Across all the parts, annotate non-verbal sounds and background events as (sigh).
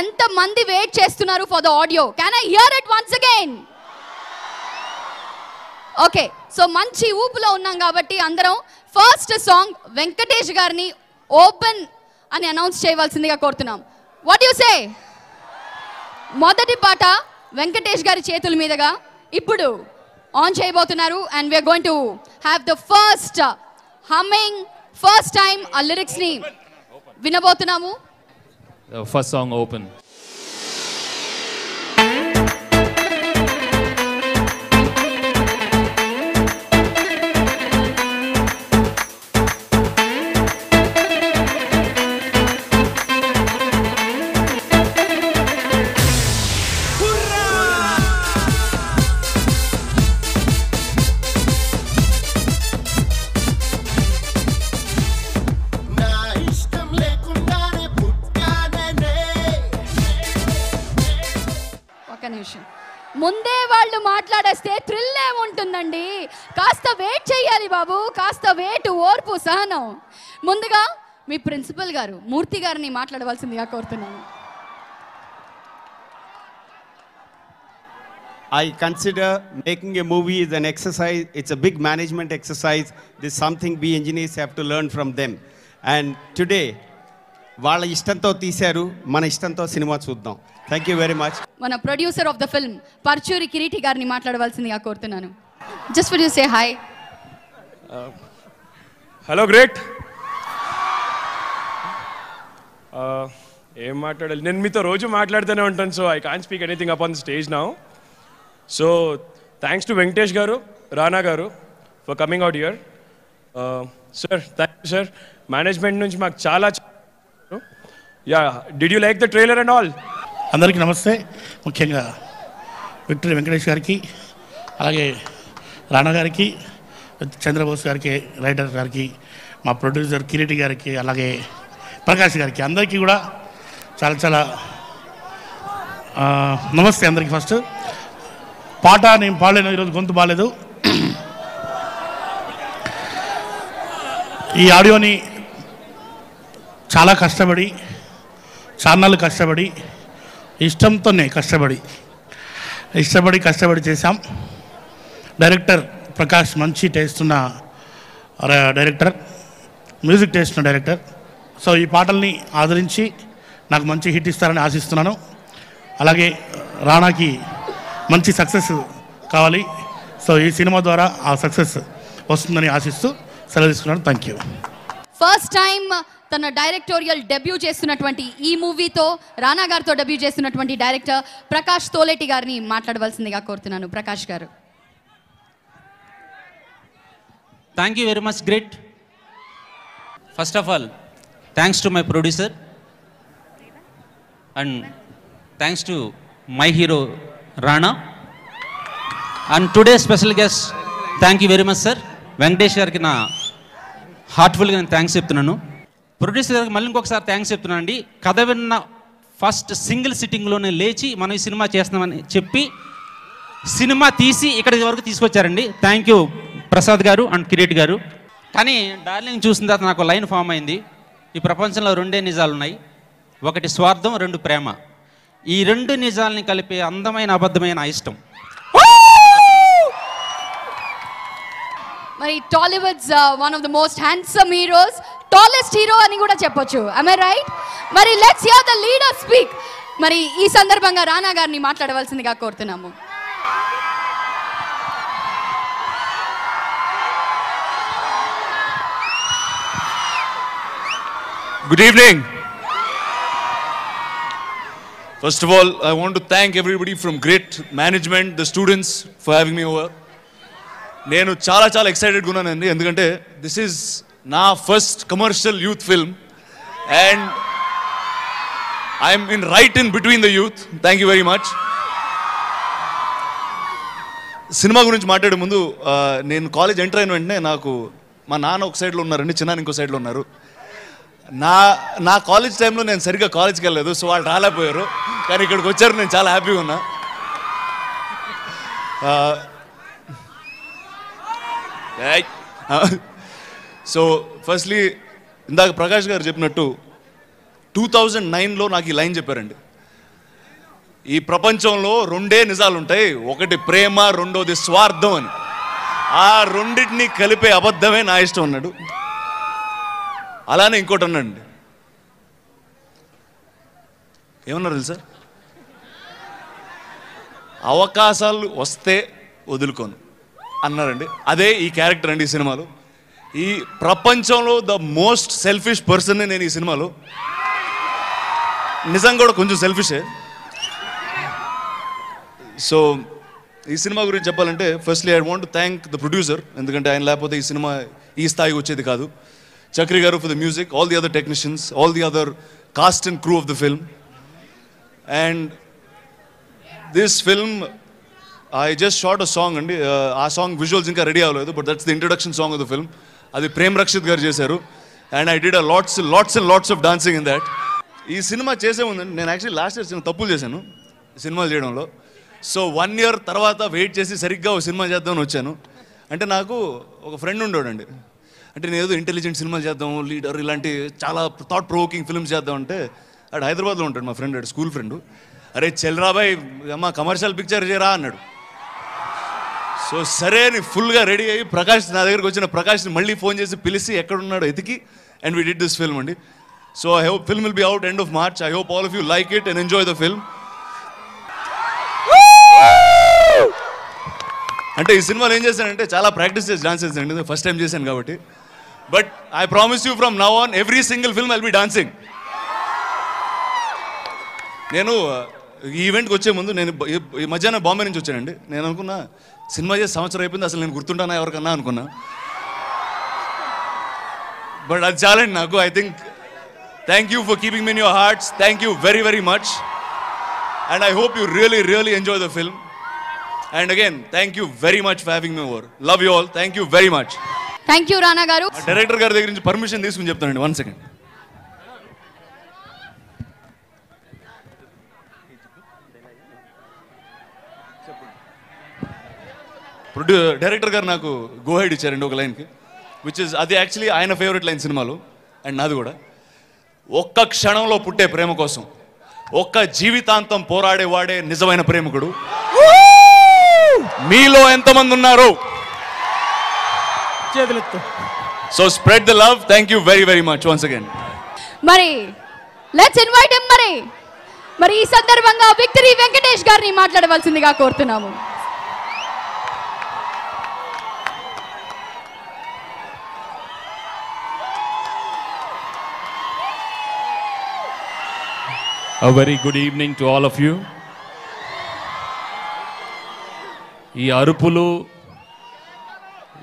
ఎంత మంది వెయిట్ చేస్తున్నారు for the audio can I hear it once again okay so మంచి ఊపులో ఉన్నాం కాబట్టి అందరం ఫస్ట్ సాంగ్ వెంకటేష్ గారిని ఓపెన్ అని అనౌన్స్ చేయవలసిందిగా కోరుతున్నాం. వాట్ యు సే మొదటి పాట వెంకటేష్ గారి చేతుల మీదుగా ఇప్పుడు ఆన్ చేయబోతున్నారు and we are going to have the first humming first time ఆ లిరిక్స్ని వినబోతున్నాము. The first song open. మాట్లాడేస్తే థ్రిల్ ఏముంటుందండి కాస్త వెయిట్ చేయాలి బాబు కాస్త వెయిట్ ఓర్పు సహనం ముందుగా మీ ప్రిన్సిపల్ గారు మూర్తి గారిని మాట్లాడవలసిందిగా కోరుతున్నాను I consider making a movie is an exercise. It's a big management exercise. This is something we engineers have to learn from them. And today, వాళ్ళ ఇష్టంతో తీశారు మన ఇష్టంతో సినిమా చూద్దాం. థ్యాంక్ యూ వెరీ మచ్ మన producer of the film Parchuri Kiriti గారిని మాట్లాడవలసిందిగా కోరుతున్నాను. Just for you say hi hello great ఏం మాట్లాడాలి? నేను మీతో రోజు మాట్లాడుతూనే ఉంటాను so I can speak anything up on stage now so thanks to Venkatesh garu Rana garu for coming out year sir thank you sir management నుంచి మాకు చాలా yeah did you like the trailer and all అందరికీ నమస్తే. ముఖ్యంగా victory Venkatesh గారికి అలాగే రాణా గారికి చంద్రబోస్ గారికి రైటర్ గారికి మా ప్రొడ్యూసర్ కిరీటి గారికి అలాగే ప్రకాష్ గారికి అందరికీ కూడా చాలా చాలా నమస్తే అందరికీ ఫస్ట్. పాట నేను పాడలేను ఈరోజు గొంతు బాగాలేదు. ఈ ఆడియోని చాలా కష్టపడి చాన్నాళ్ళు కష్టపడి ఇష్టంతోనే కష్టపడి ఇష్టపడి కష్టపడి చేశాం. డైరెక్టర్ ప్రకాష్ మంచి టేస్ట్ ఉన్న డైరెక్టర్ మ్యూజిక్ టేస్ట్ ఉన్న డైరెక్టర్. సో ఈ పాటల్ని ఆదరించి నాకు మంచి హిట్ ఇస్తారని ఆశిస్తున్నాను. అలాగే రాణాకి మంచి సక్సెస్ కావాలి. సో ఈ సినిమా ద్వారా ఆ సక్సెస్ వస్తుందని ఆశిస్తూ సెలవు తీసుకున్నాను. థ్యాంక్ యూ ఫస్ట్ టైం తన డైరెక్టోరియల్ డెబ్యూ చేస్తున్నటువంటి ఈ మూవీతో రానా గారితో డెబ్యూ చేస్తున్నటువంటి డైరెక్టర్ ప్రకాష్ తోలేటి గారిని మాట్లాడవలసిందిగా కోరుతున్నాను. Prakash garu. Thank you very much great first of all thanks to my producer and thanks to my hero Rana and today special guest thank you very much sir Venkatesh గారికి నా హార్ట్ఫుల్గా నేను thanks చెప్తున్నాను. Producer గారికి మళ్ళీ ఇంకొకసారి thanks చెప్తున్నాను అండి కథ విన్న ఫస్ట్ సింగిల్ సిట్టింగ్లోనే లేచి మనం ఈ సినిమా చేస్తున్నామని చెప్పి సినిమా తీసి ఇక్కడి వరకు తీసుకొచ్చారండి. థ్యాంక్ యూ ప్రసాద్ గారు అండ్ కిరీట్ గారు. కానీ డార్లింగ్ చూసిన తర్వాత నాకు లైన్ ఫామ్ అయింది. ఈ ప్రపంచంలో రెండే నిజాలు ఉన్నాయి. ఒకటి స్వార్థం రెండు ప్రేమ. ఈ రెండు నిజాలని కలిపే అందమైన అబద్ధమైన ఇష్టం. మరి Tollywood's one of the most handsome heroes tallest hero అని కూడా చెప్పొచ్చు ఐ రైట్ మరి let's hear the leader speak మరి ఈ సందర్భంగా రానా గారిని మాట్లాడవలసిందిగా కోరుతున్నాము Good evening. First of all, I want to thank everybody from great management, the students for having me over. నేను చాలా చాలా ఎక్సైటెడ్గా ఉన్నానండి. ఎందుకంటే దిస్ ఈజ్ నా first commercial youth film and I'm in right in between the youth thank you very much cinema గురించి మాట్లాడే ముందు నేను కాలేజ్ ఎంటర్ అయిన వెంటనే నాకు మా నాన్న ఒక సైడ్లో ఉన్నారండి చిన్నాన్న ఇంకో సైడ్లో ఉన్నారు. నా నా కాలేజ్ టైంలో నేను సరిగ్గా కాలేజ్కి వెళ్ళలేదు సో వాళ్ళు రాలేకపోయారు. కానీ ఇక్కడికి వచ్చారు నేను చాలా హ్యాపీగా ఉన్నా. సో ఫస్ట్లీ (laughs) ఇందాక ప్రకాష్ గారు చెప్పినట్టు టూ థౌజండ్ నైన్లో నాకు ఈ లైన్ చెప్పారండి. ఈ ప్రపంచంలో రెండే నిజాలు ఉంటాయి ఒకటి ప్రేమ రెండోది స్వార్థం అని. ఆ రెండింటిని కలిపే అబద్ధమే నా ఇష్టం అన్నాడు. అలానే ఇంకోటి అన్నాడండి. ఏమన్నారు తెలుసా? అవకాశాలు వస్తే వదులుకోను. అన్నారండి. అదే ఈ క్యారెక్టర్ అండి ఈ సినిమాలో. ఈ ప్రపంచంలో ద మోస్ట్ సెల్ఫిష్ పర్సన్ నేను ఈ సినిమాలో. నిజంగా కూడా కొంచెం సెల్ఫిషే సో ఈ సినిమా గురించి చెప్పాలంటే firstly I want thank the producer ఎందుకంటే ఆయన లేకపోతే ఈ సినిమా ఈ స్థాయికి వచ్చేది కాదు. Chakri garu for the music all the other technicians all the other cast and crew of the film and this film I just short a song అండి. ఆ సాంగ్ విజువల్స్ ఇంకా రెడీ అవ్వలేదు but that's the introduction song of the film అది ప్రేమ్ రక్షిత్ గారు చేశారు. And I did a lots lots and lots of dancing in that ఈ cinema చేసే ఉందండి నేను యాక్చువల్లీ లాస్ట్ ఇయర్ చిన్న తప్పులు చేశాను సినిమాలు చేయడంలో. సో వన్ ఇయర్ తర్వాత వెయిట్ చేసి సరిగ్గా ఒక సినిమా చేద్దామని వచ్చాను. అంటే నాకు ఒక ఫ్రెండ్ ఉండేవాడండి. అంటే నేను ఏదో ఇంటెలిజెంట్ సినిమాలు చేద్దాం లీడర్ ఇలాంటి చాలా థాట్ ప్రొవోకింగ్ ఫిల్మ్స్ చేద్దాం అంటే ఆడు హైదరాబాద్లో ఉంటాడు మా ఫ్రెండ్ ఆడు స్కూల్ ఫ్రెండ్ అరే చెల్రాబాయ్ అమ్మ కమర్షియల్ పిక్చర్ చేయరా? అన్నాడు. సో సరే అని ఫుల్గా రెడీ అయ్యి ప్రకాష్ నా దగ్గరికి వచ్చిన ప్రకాష్ని మళ్ళీ ఫోన్ చేసి పిలిచి ఎక్కడున్నాడో ఎతికి and we did this film అండి. So I hope film will be out end of March I hope all of you like it and enjoy the film అంటే ఈ సినిమాలో ఏం చేశానంటే చాలా ప్రాక్టీస్ చేసి డాన్స్ చేశాను. ఫస్ట్ టైం చేశాను కాబట్టి. But I promise you from now on every single film I'll be dancing నేను uh, ఈ ఈవెంట్కి వచ్చే ముందు నేను ఈ- ఈ మధ్యాహ్నం బాంబే నుంచి వచ్చానండి. నేను అనుకున్నా సినిమా చేసి సంవత్సరం అయిపోయింది అసలు నేను గుర్తుంటానా ఎవరికన్నా అనుకున్నా. బట్ అది చాలండి నాకు I think thank you for keeping mean your hearts thank you very very much and I hope you really really enjoy the film and again thank you very much for having me over love you all thank you very much thank you Rana garu. Director గారి దగ్గర నుంచి permission తీసుకుని చెప్తానండి one second ప్రొడ్యూ director గారు నాకు go hide ఇచ్చారండి ఒక లైన్కి విచ్ ఇస్ అది యాక్చువల్లీ ఆయన ఫేవరెట్ లైన్ సినిమాలో అండ్ నాది కూడా. ఒక్క క్షణంలో పుట్టే ప్రేమ కోసం ఒక్క జీవితాంతం పోరాడే వాడే నిజమైన ప్రేమికుడు. మీలో ఎంతమంది ఉన్నారు? So spread the love thank you very very much once again మరి లెట్స్ ఇన్వైట్ హిమ్ మరి. మరి ఈ సందర్భంగా విక్టరీ వెంకటేష్ గారిని మాట్లాడవలసిందిగా కోరుతున్నాము. A very good evening to all of you. ఈ అరుపులు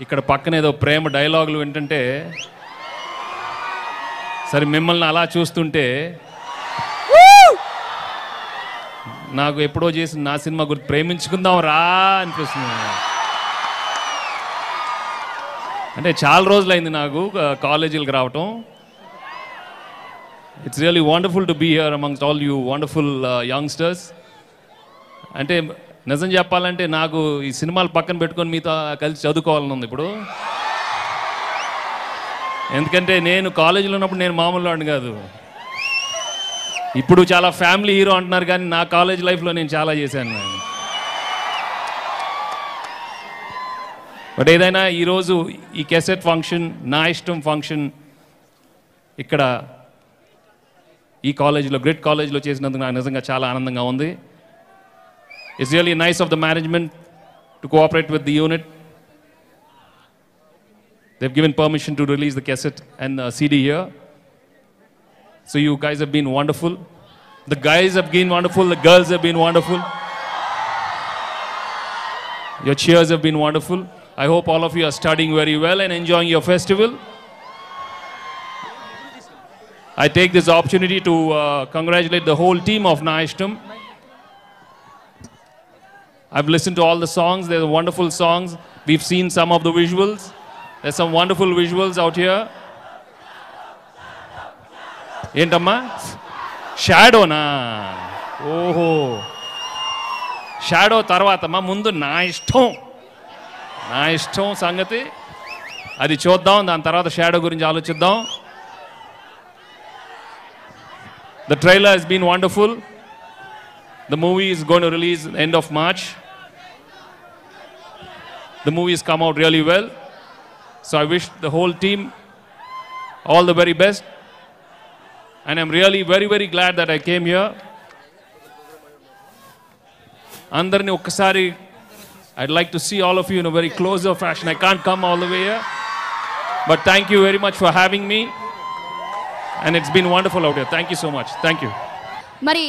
ఇక్కడ పక్కన ఏదో ప్రేమ డైలాగులు ఏంటంటే సరే మిమ్మల్ని అలా చూస్తుంటే నాకు ఎప్పుడో చేసిన నా సినిమా గురించి ప్రేమించుకుందాం రా అనిపిస్తుంది అంటే చాలా రోజులైంది నాకు కాలేజీలకు రావటం it's really wonderful to be here amongst all you wonderful youngsters అంటే నిజం చెప్పాలంటే నాకు ఈ సినిమాలు పక్కన పెట్టుకొని మీతో కలిసి చదువుకోవాలని ఉంది ఇప్పుడు. ఎందుకంటే నేను కాలేజీలో ఉన్నప్పుడు నేను మామూలు వాడిని కాదు. ఇప్పుడు చాలా ఫ్యామిలీ హీరో అంటున్నారు కానీ నా కాలేజ్ లైఫ్లో నేను చాలా చేశాను. నేను బట్ ఏదైనా ఈరోజు ఈ కెసెట్ ఫంక్షన్ నా ఇష్టం ఫంక్షన్ ఇక్కడ ఈ కాలేజీలో గ్రేట్ కాలేజీలో చేసినందుకు నాకు నిజంగా చాలా ఆనందంగా ఉంది it's really nice of the management to cooperate with the unit They've given permission to release the cassette and uh, CD here. So you guys have been wonderful. The guys have been wonderful. The girls have been wonderful. Your cheers have been wonderful. I hope all of you are studying very well and enjoying your festival. I take this opportunity to uh, congratulate the whole team of Naishtam. I've listened to all the songs. They're wonderful songs. We've seen some of the visuals. There's some wonderful visuals out here. ఏంటమ్మా షాడోనా ఓహో shadow తర్వాత మా ముందు నా ఇష్టం నా ఇష్టం సంగతి అది చూద్దాం దాని తర్వాత షాడో గురించి ఆలోచిద్దాం The trailer has been wonderful. The movie is going to release end of March. The movie has come out really well. So I wish the whole team all the very best. And I'm really very, very glad that I came here. అందరిని ఒక్కసారి I'd like to see all of you in very closer fashion I can't come all the way but thank you very much for having me And it's been wonderful out thank you so much thank you మరి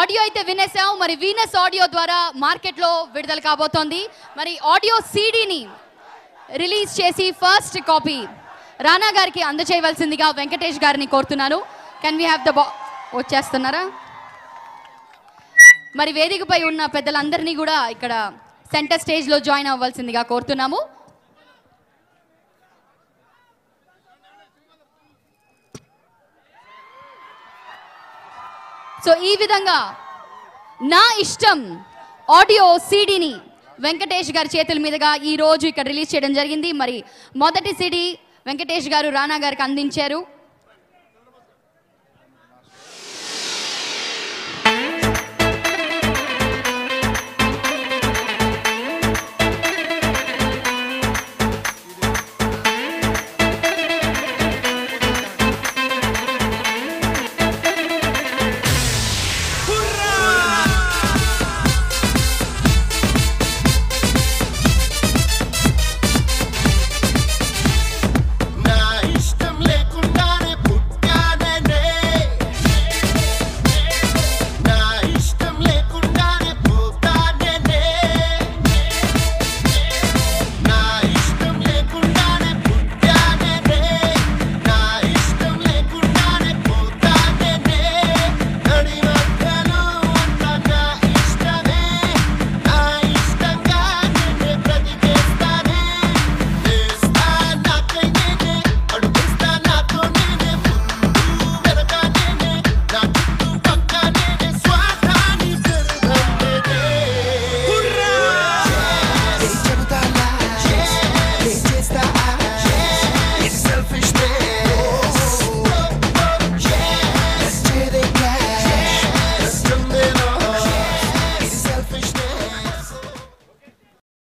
audio అయితే వినేసాం మరి Venus audio ద్వారా మార్కెట్లో విడుదల కాబోతోంది. మరి audio సీడీని రిలీజ్ చేసి ఫస్ట్ కాపీ రానా గారికి అందచేయవలసిందిగా వెంకటేష్ గారిని కోరుతున్నాను. కెన్ వీ హ్యావ్ ద బా వచ్చేస్తున్నారా? మరి వేదికపై ఉన్న పెద్దలందరినీ కూడా ఇక్కడ సెంటర్ స్టేజ్లో జాయిన్ అవ్వాల్సిందిగా కోరుతున్నాము. సో ఈ విధంగా నా ఇష్టం ఆడియో సీడీని వెంకటేష్ గారి చేతుల మీదుగా ఈ రోజు ఇక్కడ రిలీజ్ చేయడం జరిగింది. మరి మొదటి సీడీ వెంకటేష్ గారు రానా గారికి అందించారు.